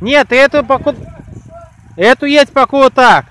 Нет, эту поку... Эту есть пока так.